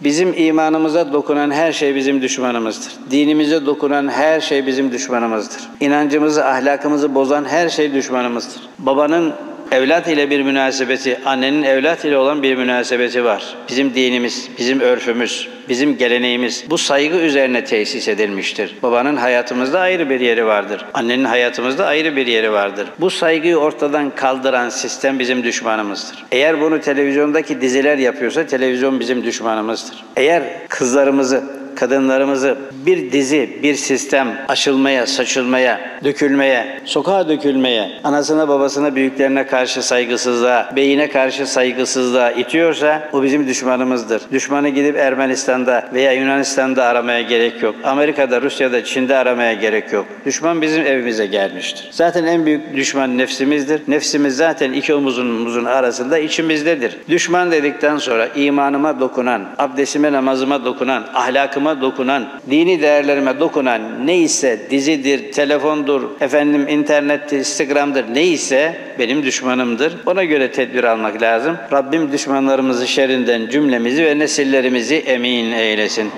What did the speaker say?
Bizim imanımıza dokunan her şey bizim düşmanımızdır. Dinimize dokunan her şey bizim düşmanımızdır. İnancımızı, ahlakımızı bozan her şey düşmanımızdır. Babanın evlat ile bir münasebeti, annenin evlat ile olan bir münasebeti var. Bizim dinimiz, bizim örfümüz, bizim geleneğimiz bu saygı üzerine tesis edilmiştir. Babanın hayatımızda ayrı bir yeri vardır. Annenin hayatımızda ayrı bir yeri vardır. Bu saygıyı ortadan kaldıran sistem bizim düşmanımızdır. Eğer bunu televizyondaki diziler yapıyorsa televizyon bizim düşmanımızdır. Eğer kızlarımızı kadınlarımızı bir dizi, bir sistem aşılmaya, saçılmaya, dökülmeye, sokağa dökülmeye, anasına babasına büyüklerine karşı saygısızlığa, beyine karşı saygısızlığa itiyorsa o bizim düşmanımızdır. Düşmanı gidip Ermenistan'da veya Yunanistan'da aramaya gerek yok. Amerika'da, Rusya'da, Çin'de aramaya gerek yok. Düşman bizim evimize gelmiştir. Zaten en büyük düşman nefsimizdir. Nefsimiz zaten iki omuzumuzun arasında içimizdedir. Düşman dedikten sonra imanıma dokunan, abdestime namazıma dokunan, ahlakıma dokunan, dini değerlerime dokunan neyse dizidir, telefondur, efendim internettir, Instagram'dır neyse benim düşmanımdır. Ona göre tedbir almak lazım. Rabbim düşmanlarımızı şerrinden cümlemizi ve nesillerimizi emin eylesin.